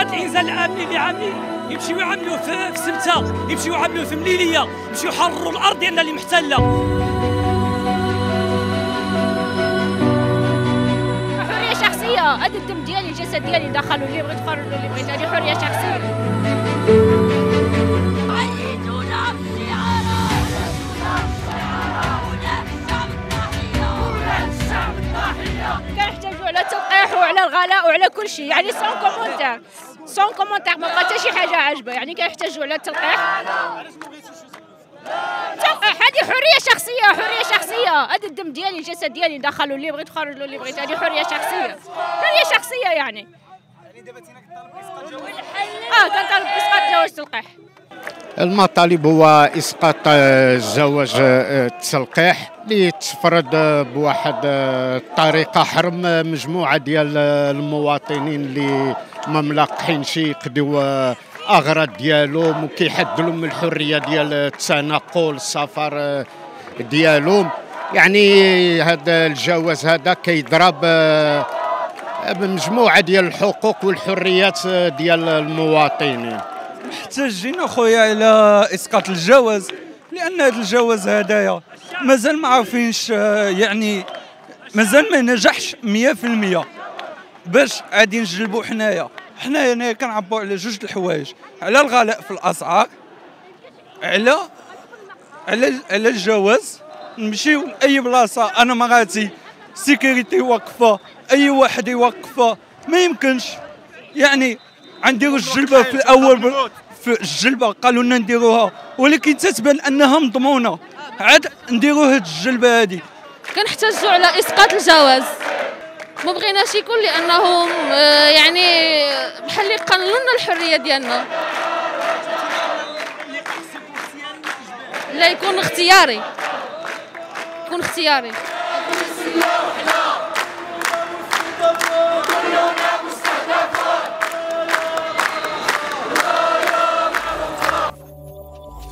الانزال الامني اللي عاملين يمشيو يعملوا في, سمته يمشيو يعملوا في مليلية يمشيو يحرروا الأرض ديالنا اللي محتلة. حرية شخصية. هذا الدم ديالي الجسد ديالي دخلوا اللي بغيت خرجوا اللي بغيت هذه على التلقيح وعلى الغلاء وعلى كل شيء. يعني sans commentaire sans commentaire ما بقى حتى شي حاجة عاجبة. يعني كنحتجوا على التلقيح. هذه حرية شخصية حرية شخصية. هذا الدم ديالي الجسد ديالي دخلوا اللي بغيت خرجوا اللي بغيت. هذه حرية شخصية. حرية شخصية يعني. آه كنطالب باسقاط جواز التلقيح المطالب هو إسقاط آه، جواز آه، التلقيح اللي تفرض آه، بواحد آه، الطريقة حرم آه، مجموعة ديال آه، المواطنين اللي ما ملاقحينش يقضيو آه، أغراض ديالهم وكيحد لهم الحرية ديال التنقل السفر آه، ديالهم. يعني هذا الجواز هذا كيضرب آه، بمجموعة ديال الحقوق والحريات آه، ديال المواطنين. محتاجين اخويا إلى إسقاط الجواز لأن هذا الجواز هدايا مازال ما عارفينش آه، يعني مازال ما نجحش 100% باش غادي نجلبوا حنايا. حنايا هنايا كنعبوا على جوج الحوايج. على الغلاء في الاسعار على على على الجواز. نمشيو لأي بلاصة أنا مراتي سيكوريتي واقفة أي واحد يوقفها ما يمكنش. يعني غنديروا الجلبة في الأول في الجلبة قالوا لنا نديروها. ولكن تتبان أنها مضمونة. عاد نديروا هاد الجلبة هذه كنحتاجوا على إسقاط الجواز. ما بغيناش يكون لانهم آه، يعني بحال اللي قانون لنا الحرية ديالنا. لا يكون اختياري. يكون اختياري.